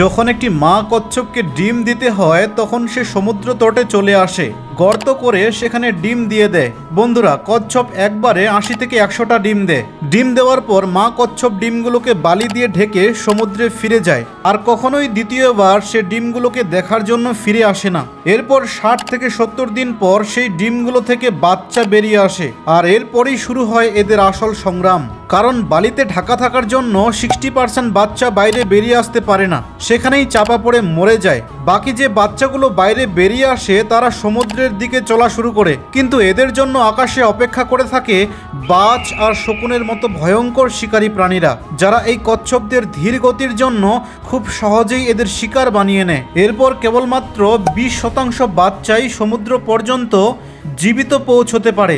যখন একটি মা কচ্ছপকে ডিম দিতে হয় তখন সে সমুদ্র তটে চলে আসে। গর্ত করে সেখানে ডিম দিয়ে দেয়। বন্ধুরা, কচ্ছপ একবারে আশি থেকে একশোটা ডিম দেয়। ডিম দেওয়ার পর মা কচ্ছপ ডিমগুলোকে বালি দিয়ে ঢেকে সমুদ্রে ফিরে যায়। আর কখনোই দ্বিতীয়বার সে ডিমগুলোকে দেখার জন্য ফিরে আসে না। এরপর ষাট থেকে সত্তর দিন পর সেই ডিমগুলো থেকে বাচ্চা বেরিয়ে আসে। আর এরপরই শুরু হয় এদের আসল সংগ্রাম। কারণ বালিতে ঢাকা থাকার জন্য সিক্সটি পার্সেন্ট বাচ্চা বাইরে বেরিয়ে আসতে পারে না। সেখানেই চাপা পড়ে মরে যায়। বাকি যে বাচ্চাগুলো বাইরে বেরিয়ে আসে, তারা সমুদ্রের দিকে চলা শুরু করে। কিন্তু এদের জন্য আকাশে অপেক্ষা করে থাকে বাজ আর শকুনের মতো ভয়ঙ্কর শিকারী প্রাণীরা, যারা এই কচ্ছপদের ধীর গতির জন্য খুব সহজেই এদের শিকার বানিয়ে নেয়। এরপর কেবলমাত্র বিশ শতাংশ বাচ্চাই সমুদ্র পর্যন্ত জীবিত পৌঁছতে পারে।